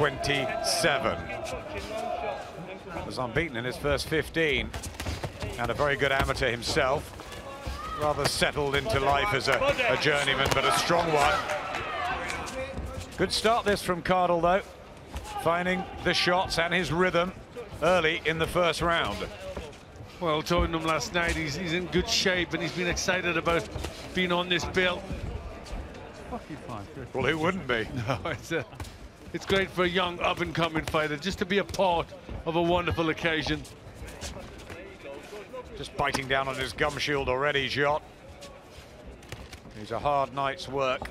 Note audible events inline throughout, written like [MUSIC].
27. Was unbeaten in his first 15 and a very good amateur himself. Rather settled into life as a, a journeyman, but a strong one. Good start this from Cardle though, finding the shots and his rhythm early in the first round. Well, told him last night he's, he's in good shape and he's been excited about being on this bill. Well, who wouldn't be? [LAUGHS] No, it's, a, it's great for a young up-and-coming fighter just to be a part of a wonderful occasion. Just biting down on his gum shield already, Szot. He's a hard night's work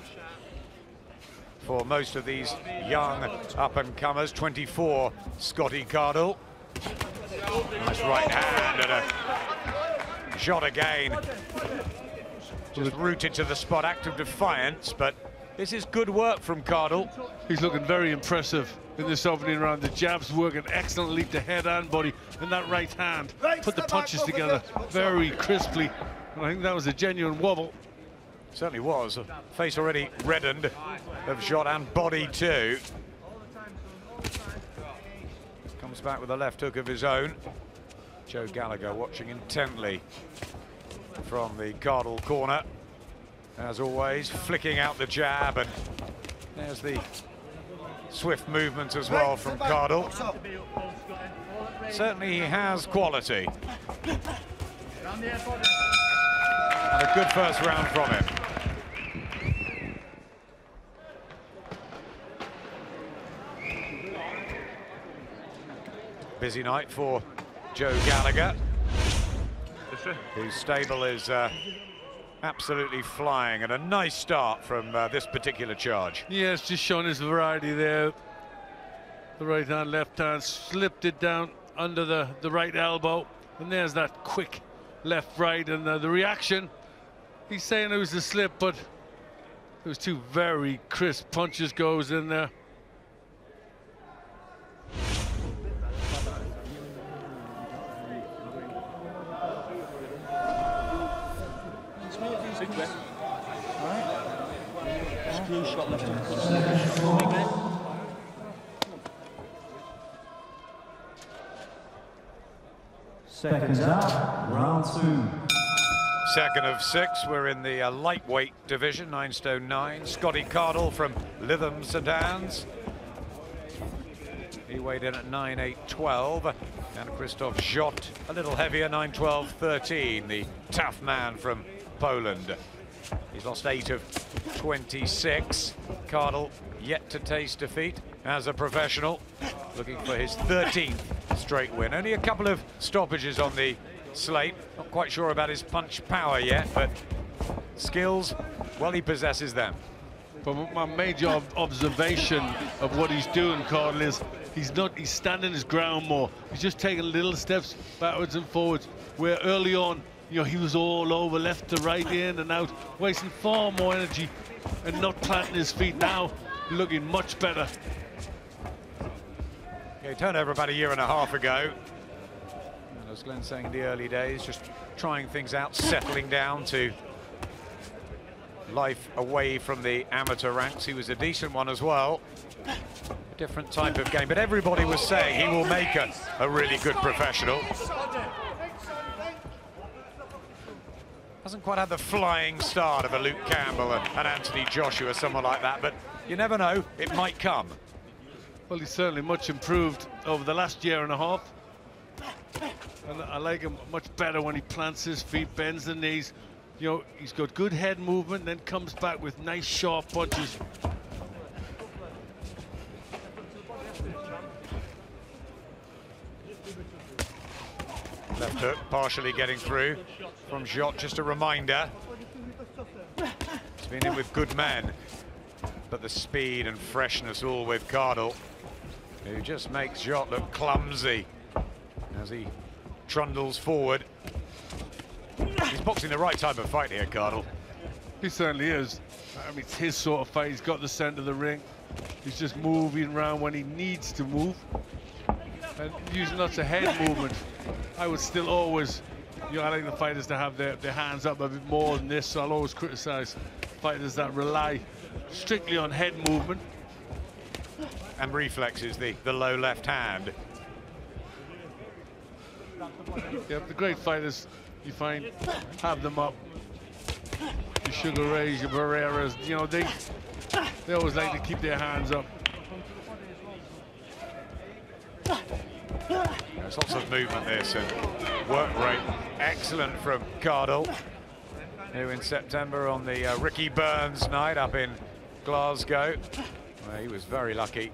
for most of these young up-and-comers. 24, Scotty Cardle. Nice right hand and a shot again. Just rooted to the spot, act of defiance, but this is good work from Cardle. He's looking very impressive in this opening round. The jabs working excellently to head and body, and that right hand put the punches together very crisply. And I think that was a genuine wobble. Certainly was. Face already reddened of shot and body too. Comes back with a left hook of his own. Joe Gallagher watching intently from the Cardle corner. As always, flicking out the jab and there's the swift movement as well from Cardle. Certainly he has quality. And a good first round from him. Busy night for Joe Gallagher, whose stable is uh, absolutely flying and a nice start from uh, this particular charge. Yes, just showing his variety there. The right hand, left hand, slipped it down under the, the right elbow. And there's that quick left, right, and the reaction. He's saying it was a slip, but it was two very crisp punches goes in there. Seconds out, round two. Second of six, we're in the uh, lightweight division, nine stone nine. Scotty Cardle from Lytham St Anne's. He weighed in at 9'8", And Krzysztof Szot, a little heavier, 9'12", 13. The tough man from Poland. He's lost eight of 26. Cardle yet to taste defeat as a professional, looking for his 13th straight win. Only a couple of stoppages on the slate. Not quite sure about his punch power yet, but skills, well, he possesses them. But my major observation of what he's doing, Cardle, is he's not he's standing his ground more. He's just taking little steps backwards and forwards. Where early on, you know, he was all over left to right, in and out, wasting far more energy and not planting his feet. Now, looking much better. Yeah, he turned over about a year and a half ago. And as Glenn saying in the early days, just trying things out, settling down to life away from the amateur ranks. He was a decent one as well. A different type of game, but everybody was saying he will make a, a really good professional. Hasn't quite had the flying start of a Luke Campbell and, and Anthony Joshua, or someone like that, but you never know, it might come. Well, he's certainly much improved over the last year and a half. And I like him much better when he plants his feet, bends the knees. You know, he's got good head movement, then comes back with nice sharp punches. Left hook partially getting through from Szot. Just a reminder. He's been in with good men. But the speed and freshness all with Cardle, who just makes Szot look clumsy as he trundles forward. He's boxing the right type of fight here, Cardle. He certainly is. I mean, it's his sort of fight. He's got the center of the ring. He's just moving around when he needs to move. And using lots of head movement. I would still always, you know, I like the fighters to have their, their hands up a bit more than this, so I'll always criticize fighters that rely strictly on head movement. and reflexes, the, the low left hand. Yeah, the great fighters, you find, have them up. Your Sugar Rays, your Barreras, you know, they they always like to keep their hands up. There's lots of movement there, so work rate excellent from Cardle, who in September on the uh, Ricky Burns night up in Glasgow, he was very lucky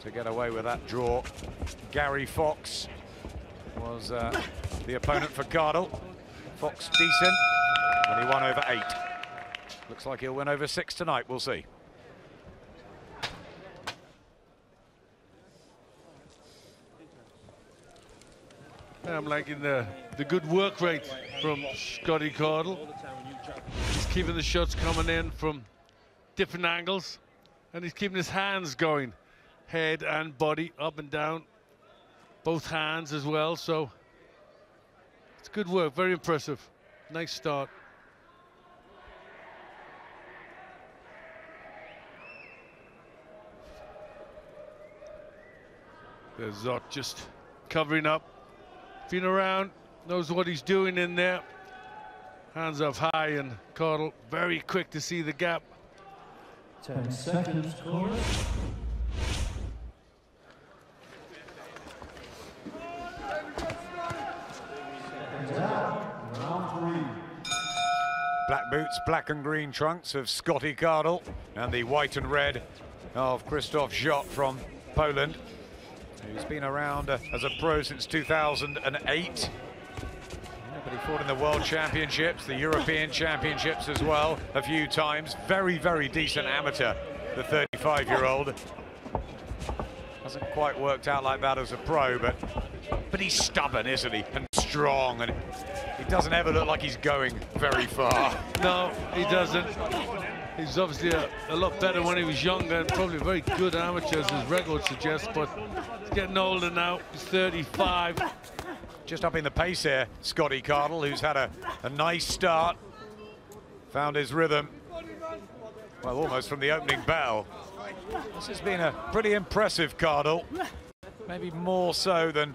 to get away with that draw. Gary Fox was uh, the opponent for Cardle. Fox decent, and he won over eight. Looks like he'll win over six tonight, we'll see. I'm liking the, the good work rate from Scotty Cardle. He's keeping the shots coming in from different angles, and he's keeping his hands going, head and body, up and down, both hands as well. So it's good work, very impressive. Nice start. There's Szot just covering up. Been around, knows what he's doing in there. Hands up high and Cardle very quick to see the gap. 10 seconds, chorus. Round three. Black boots, black and green trunks of Scotty Cardle and the white and red of Krzysztof Szot from Poland. He's been around uh, as a pro since 2008. Yeah, but he fought in the World Championships, the European Championships as well, a few times. Very, very decent amateur, the 35-year-old. Hasn't quite worked out like that as a pro, but but he's stubborn, isn't he? And strong, and he doesn't ever look like he's going very far. No, he doesn't. He's obviously a, a, lot better when he was younger and probably very good amateur, as his record suggests, but he's getting older now. He's 35. Just up in the pace here, Scotty Cardle, who's had a, a nice start. Found his rhythm, well, almost from the opening bell. This has been a pretty impressive Cardle. Maybe more so than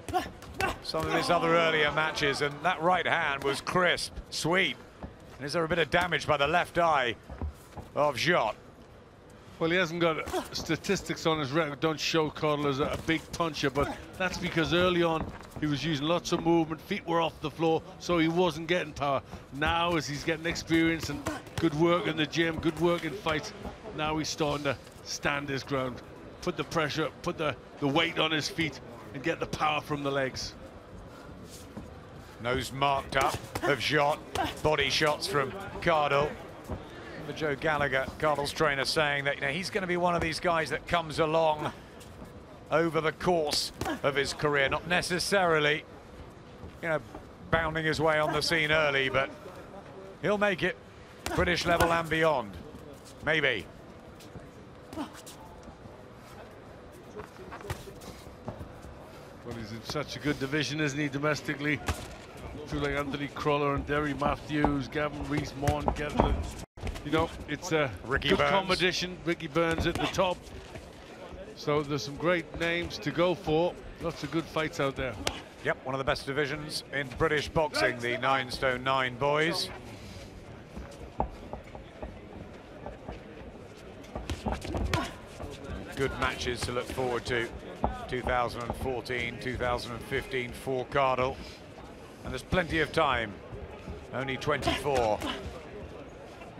some of his other earlier matches. And that right hand was crisp, sweet. And is there a bit of damage by the left eye of Szot? Well, he hasn't got uh, statistics on his record, don't show Cardle as a, big puncher, but that's because early on he was using lots of movement, feet were off the floor, so he wasn't getting power. Now, as he's getting experience and good work in the gym, good work in fights, now he's starting to stand his ground, put the pressure, put the, the weight on his feet, and get the power from the legs. Nose marked up of Szot, body shots from Cardle. Remember Joe Gallagher, Cardle's trainer, saying that you know he's going to be one of these guys that comes along over the course of his career, not necessarily, you know, bounding his way on the scene early, but he'll make it British level and beyond. Maybe. Well, he's in such a good division, isn't he, domestically? Through like Anthony Crolla and Derry Matthews, Gavin Rees-Mogg, Gavin. You know, it's a Ricky good Burns. competition. Ricky Burns at the top. So there's some great names to go for. Lots of good fights out there. Yep, one of the best divisions in British boxing, the nine stone nine boys. Good matches to look forward to. 2014, 2015 for Cardle. And there's plenty of time. Only 24.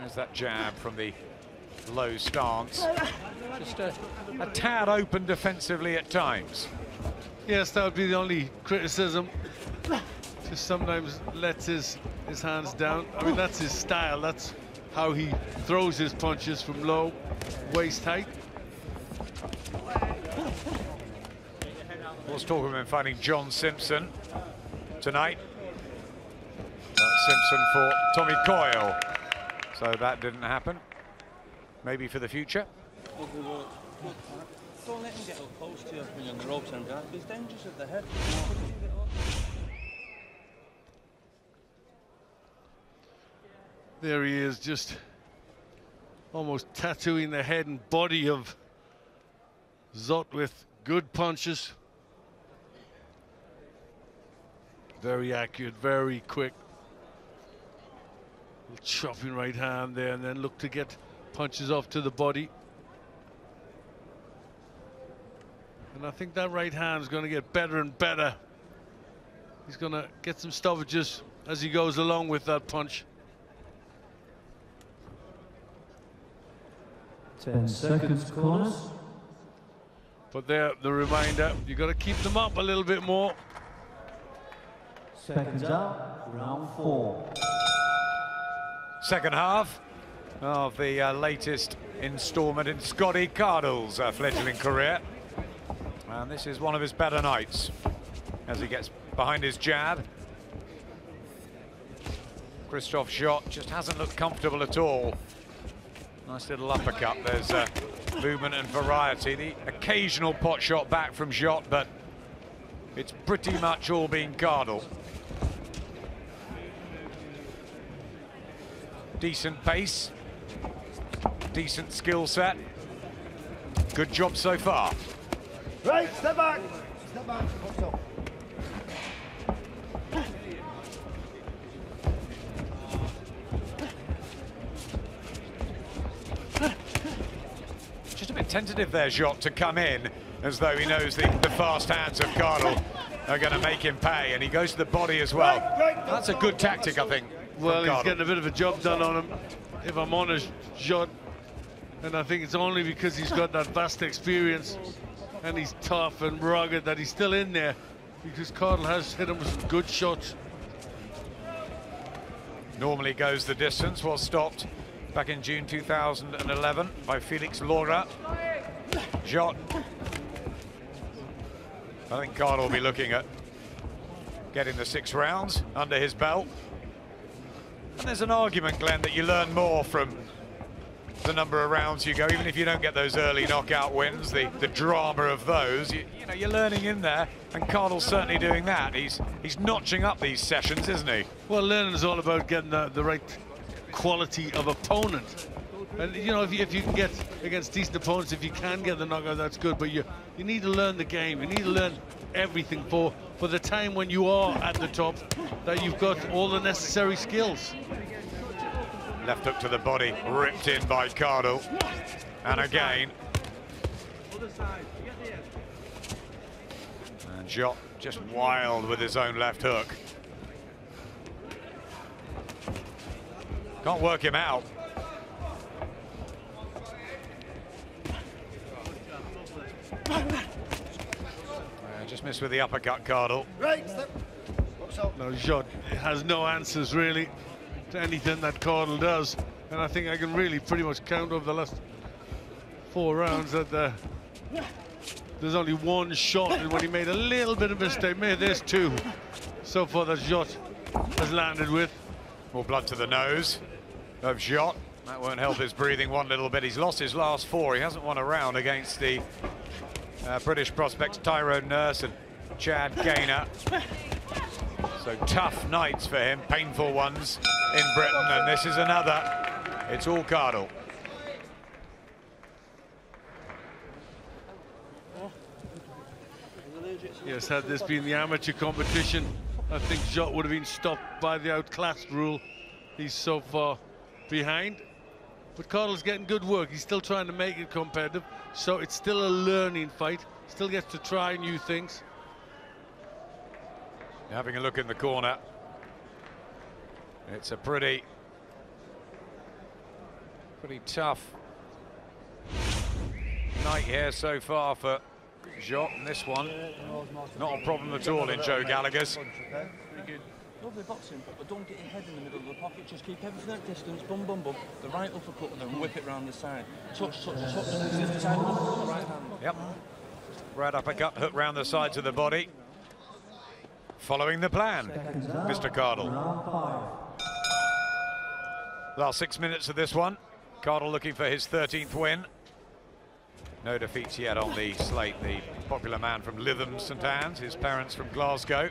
There's that jab from the low stance. [LAUGHS] Just a, a tad open defensively at times. Yes, that would be the only criticism. Just sometimes lets his, his hands down. I mean, that's his style. That's how he throws his punches from low, waist height. Let's talk about finding John Simpson tonight. That's Simpson for Tommy Coyle. So that didn't happen. Maybe for the future. There he is, just almost tattooing the head and body of Szot with good punches. Very accurate, very quick. Little chopping right hand there, and then look to get punches off to the body. And I think that right hand is going to get better and better. He's going to get some stoppages as he goes along with that punch. 10 seconds, corners. But there, the reminder, you've got to keep them up a little bit more. Seconds up, round four. Second half of the uh, latest instalment in Scotty Cardle's uh, fledgling career. And this is one of his better nights as he gets behind his jab. Krzysztof Szot just hasn't looked comfortable at all. Nice little uppercut. There's uh, movement and variety. The occasional pot shot back from Szot, but it's pretty much all been Cardle. Decent pace, decent skill set. Good job so far. Right, step back. Step back. Just a bit tentative there, Szot, to come in as though he knows the, the fast hands of Cardle are going to make him pay, and he goes to the body as well. That's a good tactic, I think. Well, he's getting a bit of a job done on him, if I'm honest, Szot. And I think it's only because he's got that vast experience and he's tough and rugged that he's still in there because Cardle has hit him with some good shots. Normally goes the distance, was stopped back in June 2011 by Felix Laura. Szot. I think Cardle will be looking at getting the six rounds under his belt. And there's an argument, Glenn, that you learn more from the number of rounds you go, even if you don't get those early knockout wins, the, the drama of those, you, you know, you're learning in there, and Cardle's certainly doing that. He's he's notching up these sessions, isn't he? Well, learning is all about getting the, the right quality of opponent. And you know, if you, if you can get against decent opponents, if you can get the knockout, that's good. But you you need to learn the game. You need to learn everything for for the time when you are at the top, that you've got all the necessary skills. Left hook to the body, ripped in by Cardle. And again. And Szot just wild with his own left hook. Can't work him out. Missed with the uppercut, Cardle. Right, step. Box up. Szot has no answers really to anything that Cardle does. And I think I can really pretty much count over the last four rounds that uh, there's only one shot. And when he made a little bit of mistake, maybe there's two so far that Szot has landed with. More blood to the nose of Szot. That won't help his breathing one little bit. He's lost his last four. He hasn't won a round against the uh, British prospects Tyrone Nurse and Chad Gaynor. So tough nights for him, painful ones in Britain, and this is another. It's all Cardle. Yes, had this been the amateur competition, I think Szot would have been stopped by the outclassed rule. He's so far behind. But Cardle's getting good work. He's still trying to make it competitive. So it's still a learning fight. Still gets to try new things. Having a look in the corner. It's a pretty, pretty tough night here so far for Szot. And this one, not a problem at all in Joe Gallagher's. Lovely boxing, but don't get your head in the middle of the pocket. Just keep everything at distance. Bum, bum, bum. The right uppercut and then whip it round the side. Touch, touch, touch. The side the right hand. Yep. Right uppercut, hook round the sides of the body. Following the plan, Mr. Cardle. Last six minutes of this one. Cardle looking for his 13th win. No defeats yet on the slate. The popular man from Lytham St Anne's, his parents from Glasgow.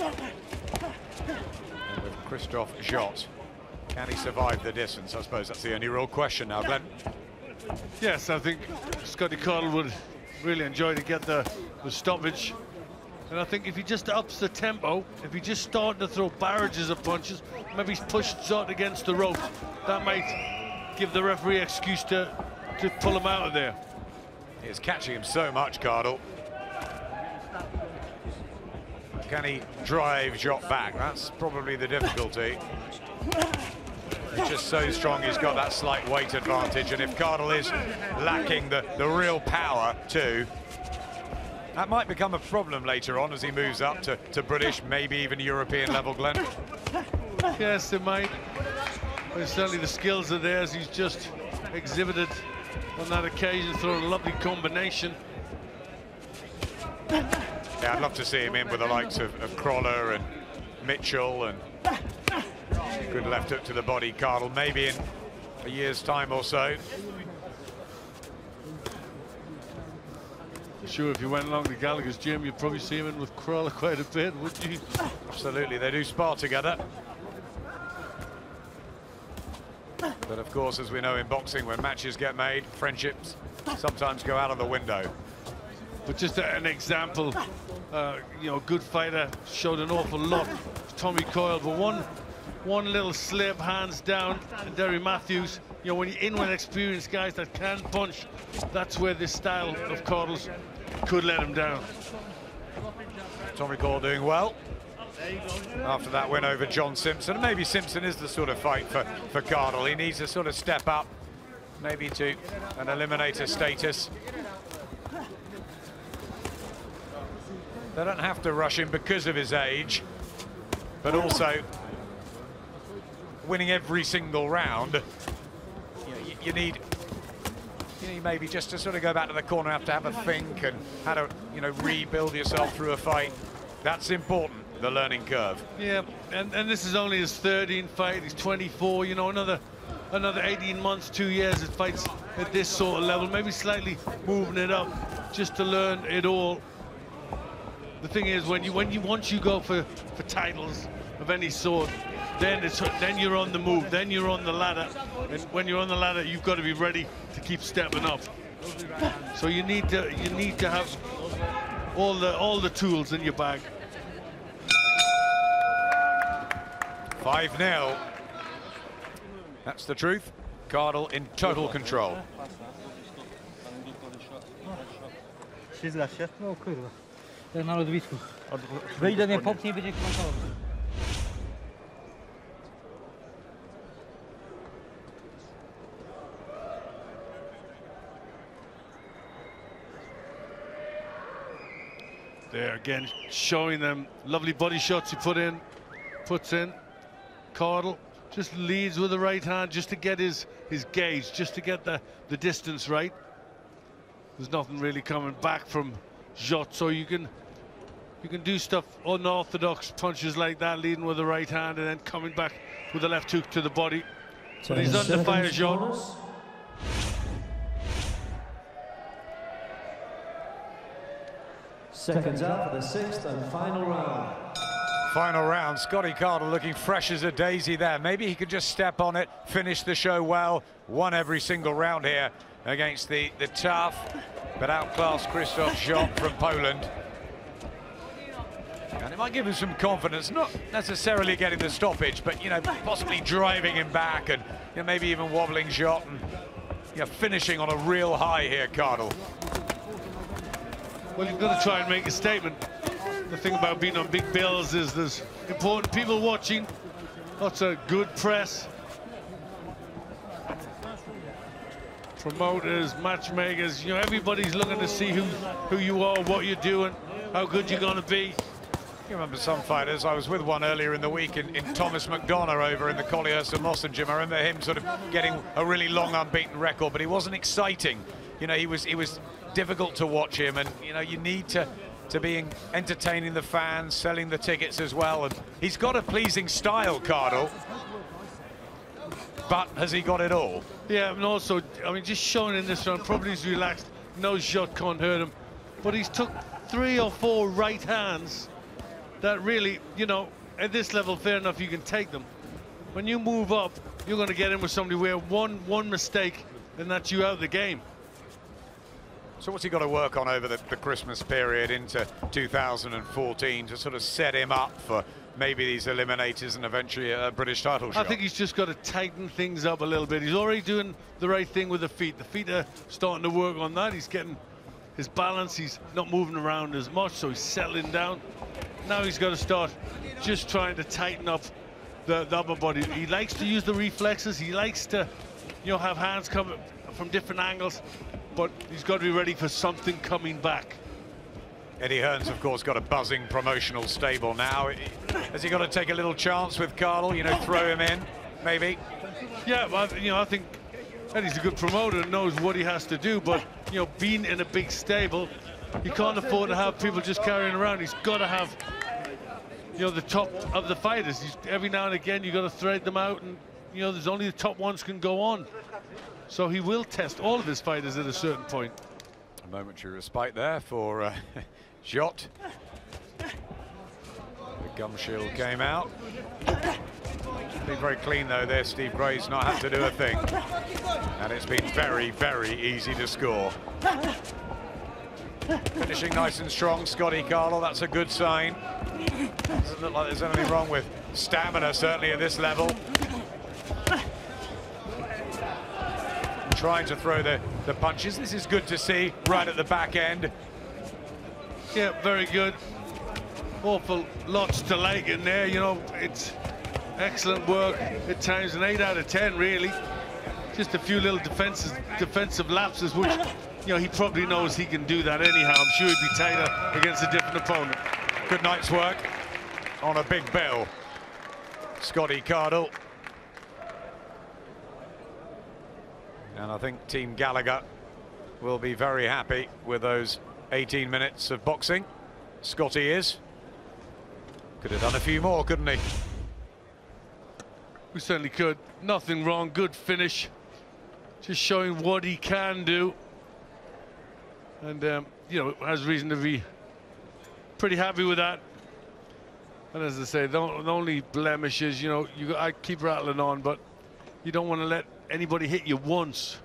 And with Krzysztof Szot Can he survive the distance? I suppose that's the only real question now, Glenn. Yes, I think Scotty Cardle would really enjoy to get the, the stoppage. And I think if he just ups the tempo, if he just start to throw barrages of punches, maybe he's pushed Szot against the rope, that might give the referee excuse to, to pull him out of there. He's catching him so much, Cardle. Can he drive Szot back? That's probably the difficulty. He's just so strong, he's got that slight weight advantage, and if Cardle is lacking the, the real power too, that might become a problem later on as he moves up to, to British, maybe even European level, Glenn. Yes, it might. But certainly the skills are there as he's just exhibited on that occasion, throwing a lovely combination. Yeah, I'd love to see him in with the likes of, of Crolla and Mitchell and good left hook to the body, Cardle, maybe in a year's time or so. Sure, if you went along to Gallagher's gym, you'd probably see him in with Crolla quite a bit, wouldn't you? Absolutely, they do spar together. But of course, as we know in boxing, when matches get made, friendships sometimes go out of the window. But just an example, uh, you know, good fighter showed an awful lot. Tommy Coyle, but one, one little slip, hands down, and Derry Matthews. You know, when you're in with experienced guys that can punch, that's where this style of Cardles could let him down. Tommy Coyle doing well after that win over John Simpson. Maybe Simpson is the sort of fight for, for Cardle. He needs to sort of step up, maybe to an eliminator status. They don't have to rush him because of his age, but also winning every single round. You, know, you, you need you need maybe just to sort of go back to the corner, have to have a think and how to, you know, rebuild yourself through a fight. That's important, the learning curve. Yeah, and, and this is only his 13th fight. He's 24. You know, another another 18 months, two years, it fights at this sort of level. Maybe slightly moving it up just to learn it all. The thing is, when you when you once you go for for titles of any sort, then it's then you're on the move. Then you're on the ladder, and when you're on the ladder, you've got to be ready to keep stepping up. So you need to you need to have all the all the tools in your bag. 5-0. That's the truth. Cardle in total control. She's left, yeah? No kurwa. Jak na. Wyjdę mnie popnie i będzie. There again, showing them lovely body shots he put in, puts in. Cardle just leads with the right hand just to get his his gauge, just to get the the distance right. There's nothing really coming back from Szot, so you can you can do stuff unorthodox punches like that, leading with the right hand and then coming back with the left hook to the body. So he's Ten under fire, seconds Szot. Seconds out for the sixth and final round. Final round, Scotty Cardle looking fresh as a daisy there. Maybe he could just step on it, finish the show well, won every single round here against the, the tough but outclassed Krzysztof Szot from Poland. And it might give him some confidence, not necessarily getting the stoppage, but, you know, possibly driving him back and you know, maybe even wobbling Szot and you know, finishing on a real high here, Cardle. Well, you've got to try and make a statement. The thing about being on big bills is there's important people watching, lots of good press. Promoters, matchmakers, you know, everybody's looking to see who, who you are, what you're doing, how good you're going to be. You remember some fighters, I was with one earlier in the week in, in Thomas McDonagh over in the Colliers and Mawson gym. I remember him sort of getting a really long unbeaten record, but he wasn't exciting. You know, he was he was difficult to watch him and, you know, you need to to be entertaining the fans, selling the tickets as well. And he's got a pleasing style, Cardle. But has he got it all? Yeah, and also, I mean, just showing in this round, probably he's relaxed, no shot can't hurt him. But he's took three or four right hands that really, you know, at this level, fair enough, you can take them. When you move up you're going to get in with somebody where one one mistake and that's you out of the game. So what's he got to work on over the, the Christmas period into 2014 to sort of set him up for maybe these eliminators and eventually a British title shot? I think he's just got to tighten things up a little bit. He's already doing the right thing with the feet. The feet are starting to work on that. He's getting his balance. He's not moving around as much, so he's settling down. Now he's got to start just trying to tighten up the, the upper body. He likes to use the reflexes. He likes to, you know, have hands come from different angles, but he's got to be ready for something coming back. Eddie Hearn's, of course, got a buzzing promotional stable now. Has he got to take a little chance with Carl, you know, throw him in, maybe? Yeah, well, you know, I think Eddie's a good promoter and knows what he has to do, but, you know, being in a big stable, you can't afford to have people just carrying around. He's got to have, you know, the top of the fighters. He's, every now and again, you've got to thread them out, and, you know, there's only the top ones can go on. So he will test all of his fighters at a certain point. A momentary respite there for uh, Szot. The gum shield came out. Been very clean though there, Steve Gray's not had to do a thing. And it's been very, very easy to score. Finishing nice and strong, Scotty Cardle, that's a good sign. Doesn't look like there's anything wrong with stamina, certainly at this level. Trying to throw the, the punches. This is good to see right at the back end. Yeah, very good. Awful lots to like in there, you know, it's excellent work at times, an 8 out of 10 really. Just a few little defenses, defensive lapses, which, you know, he probably knows he can do that anyhow. I'm sure he'd be tighter against a different opponent. Good night's work on a big bill. Scotty Cardle. And I think Team Gallagher will be very happy with those 18 minutes of boxing. Scotty is. Could have done a few more, couldn't he? We certainly could. Nothing wrong, good finish. Just showing what he can do. And, um, you know, has reason to be pretty happy with that. And as I say, the, only blemish is, you know, you, I keep rattling on, but you don't want to let anybody hit you once.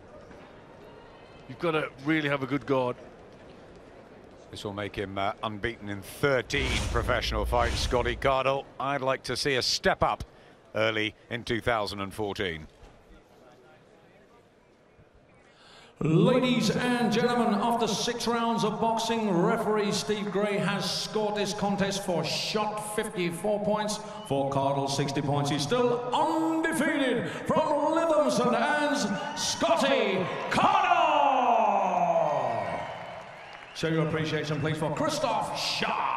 You've got to really have a good guard. This will make him uh, unbeaten in 13 professional fights. Scotty Cardle, I'd like to see a step up early in 2014. Ladies and gentlemen, after six rounds of boxing, referee Steve Gray has scored this contest for Szot 54 points, for Cardle 60 points. He's still undefeated from Lytham and Scotty Cardle! Show your appreciation, please, for Krzysztof Szot.